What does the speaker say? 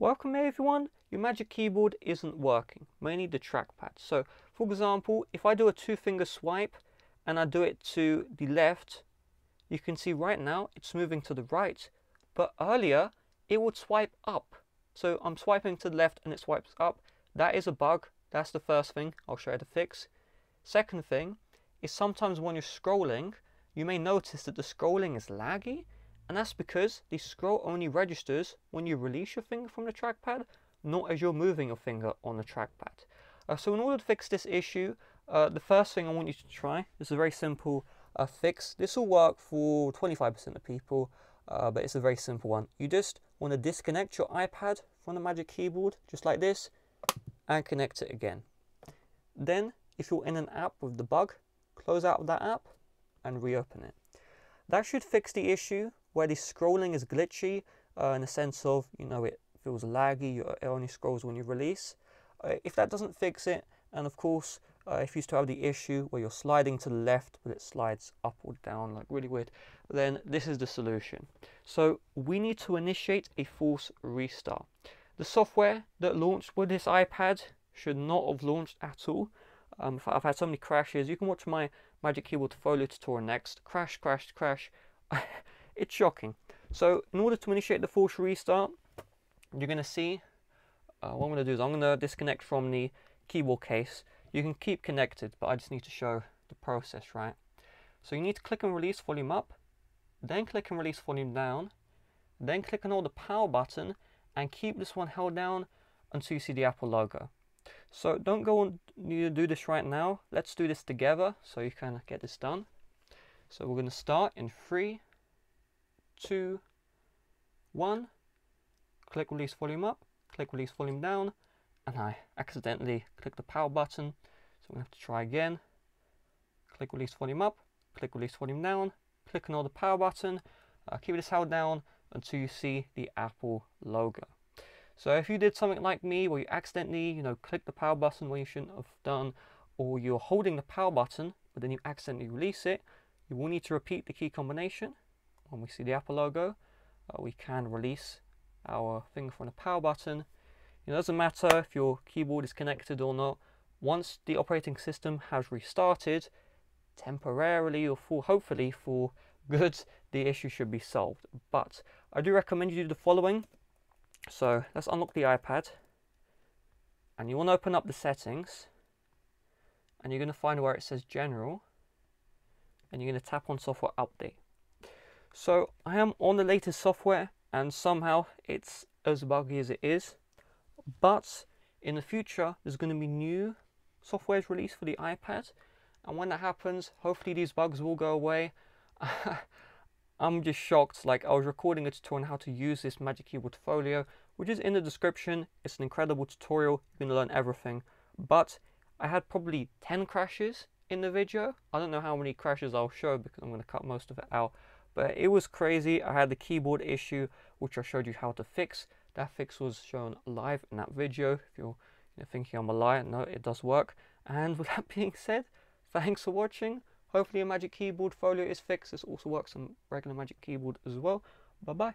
Welcome everyone, your Magic Keyboard isn't working, mainly the trackpad. So for example, if I do a two finger swipe and I do it to the left, you can see right now it's moving to the right, but earlier it would swipe up. So I'm swiping to the left and it swipes up. That is a bug, that's the first thing I'll show you to fix. Second thing is sometimes when you're scrolling, you may notice that the scrolling is laggy and that's because the scroll only registers when you release your finger from the trackpad, not as you're moving your finger on the trackpad. Uh, so in order to fix this issue, uh, the first thing I want you to try, is a very simple uh, fix. This will work for 25% of people, uh, but it's a very simple one. You just want to disconnect your iPad from the Magic Keyboard, just like this, and connect it again. Then, if you're in an app with the bug, close out of that app and reopen it. That should fix the issue where the scrolling is glitchy uh, in the sense of, you know, it feels laggy, it only scrolls when you release. Uh, if that doesn't fix it, and of course, uh, if you still have the issue where you're sliding to the left, but it slides up or down, like really weird, then this is the solution. So we need to initiate a force restart. The software that launched with this iPad should not have launched at all. Um, I've had so many crashes. You can watch my Magic Keyboard Folio tutorial next. Crash, crash, crash. it's shocking. So in order to initiate the force restart, you're going to see, uh, what I'm going to do is I'm going to disconnect from the keyboard case. You can keep connected, but I just need to show the process, right? So you need to click and release volume up, then click and release volume down, then click and hold the power button and keep this one held down until you see the Apple logo. So don't go and do this right now. Let's do this together so you can get this done. So we're going to start in three, two, one. Click release volume up, click release volume down, and I accidentally clicked the power button. So I'm to have to try again. Click release volume up, click release volume down, click on the power button, uh, keep this held down until you see the Apple logo. So if you did something like me where you accidentally, you know, click the power button when you shouldn't have done, or you're holding the power button, but then you accidentally release it, you will need to repeat the key combination. When we see the Apple logo, uh, we can release our finger from the power button. It doesn't matter if your keyboard is connected or not. Once the operating system has restarted, temporarily or for hopefully for good, the issue should be solved. But I do recommend you do the following. So let's unlock the iPad and you want to open up the settings and you're going to find where it says general and you're going to tap on software update. So I am on the latest software and somehow it's as buggy as it is. But in the future, there's going to be new softwares released for the iPad. And when that happens, hopefully these bugs will go away. I'm just shocked. Like I was recording a tutorial on how to use this Magic Keyboard Folio, which is in the description. It's an incredible tutorial. You're going to learn everything. But I had probably 10 crashes in the video. I don't know how many crashes I'll show because I'm going to cut most of it out. But it was crazy. I had the keyboard issue, which I showed you how to fix. That fix was shown live in that video. If you're you know, thinking I'm a liar, no, it does work. And with that being said, thanks for watching. Hopefully your Magic Keyboard Folio is fixed. This also works on regular Magic Keyboard as well. Bye-bye.